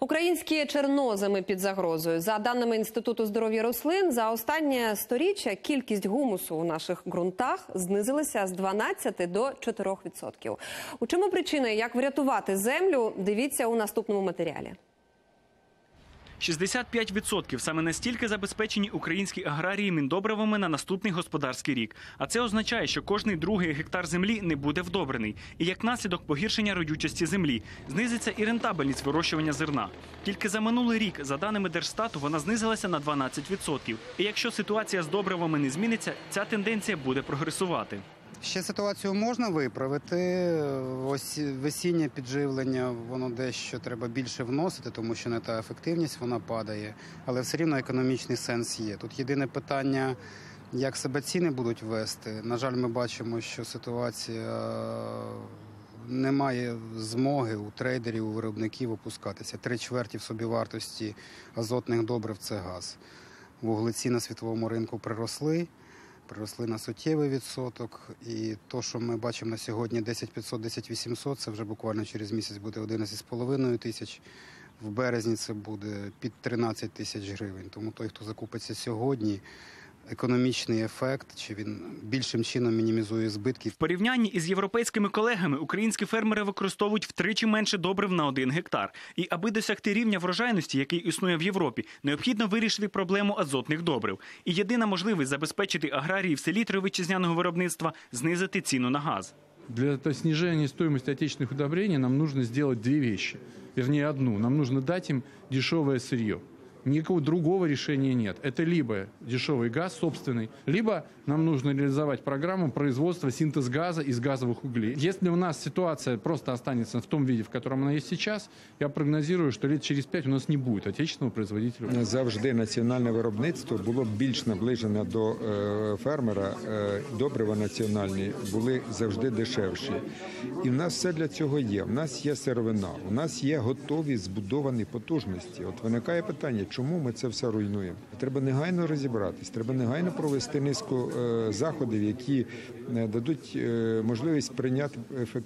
Українські чорноземи під загрозою. За даними Інституту здоров'я рослин, за останнє сторіччя кількість гумусу у наших ґрунтах знизилася з 12 до 4%. У чому причина як врятувати землю? Дивіться у наступному матеріалі. 65% саме настільки забезпечені українські аграрії міндобривами на наступний господарський рік. А це означає, що кожний другий гектар землі не буде вдобрений. І як наслідок погіршення родючості землі знизиться і рентабельність вирощування зерна. Тільки за минулий рік, за даними Держстату, вона знизилася на 12%. І якщо ситуація з добривами не зміниться, ця тенденція буде прогресувати. Ще ситуацію можна виправити. Ось весіннє підживлення, воно дещо треба більше вносити, тому що не та ефективність вона падає, але все рівно економічний сенс є. Тут єдине питання, як себе ціни будуть вести. На жаль, ми бачимо, що ситуація немає змоги у трейдерів, у виробників опускатися. Три чверті в собівартості азотних добрив це газ. Вуглеці на світовому ринку приросли приросли на суттєвий відсоток. І то, що ми бачимо на сьогодні 10 500, 10 800, це вже буквально через місяць буде 11,5 тисяч. В березні це буде під 13 тисяч гривень. Тому той, хто закупиться сьогодні, економічний ефект, чи він більшим чином мінімізує збитки. В порівнянні із європейськими колегами українські фермери використовують втричі менше добрив на один гектар. І аби досягти рівня врожайності, який існує в Європі, необхідно вирішити проблему азотних добрив. І єдина можливість забезпечити аграрії в селітру вітчизняного виробництва знизити ціну на газ. Для снижения стоимости отечественных удобрений нам нужно сделать две вещи. Вернее, одну. Нам нужно дать им дешевое сырье. Никакого другого решения нет. Это либо дешевый газ собственный, либо нам нужно реализовать программу производства синтез газа из газовых углей. Если у нас ситуация просто останется в том виде, в котором она есть сейчас, я прогнозирую, что лет через пять у нас не будет отечественного производителя. завжди національне виробництво було більш наближене до е, фермера. Е, добрива національні були завжди дешевші. І в нас все для цього є. У нас є сировина, у нас є готові збудовані потужності. От виникає питання, чому ми це все руйнуємо? Треба негайно розібратись, треба негайно провести низку е, заходів, які е, дадуть е, можливість прийняти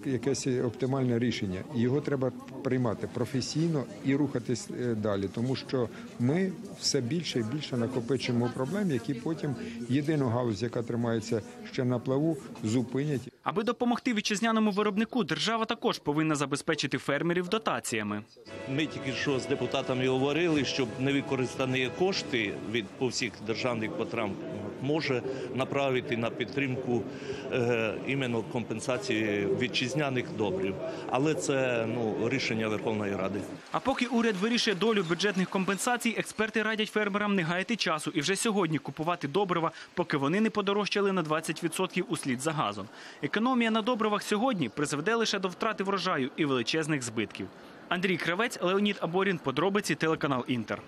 якесь оптимальне рішення. Його треба приймати професійно і рухатись далі, тому що ми все більше і більше накопичуємо проблем, які потім єдину галузь, яка тримається ще на плаву, зупинять. Аби допомогти вітчизняному виробнику, держава також повинна забезпечити фермерів дотаціями. Ми тільки що з депутатами говорили, щоб невикористані кошти від по всіх державних потреб може направити на підтримку е, іменно компенсації вітчизняних добрів. Але це ну рішення Верховної Ради. А поки уряд вирішує долю бюджетних компенсацій, експерти радять фермерам не гаяти часу і вже сьогодні купувати добрива, поки вони не подорожчали на 20% услід за газом. Економія на добривах сьогодні призведе лише до втрати врожаю і величезних збитків. Андрій Кравець, Леонід Аборін, подробиці телеканал Інтер.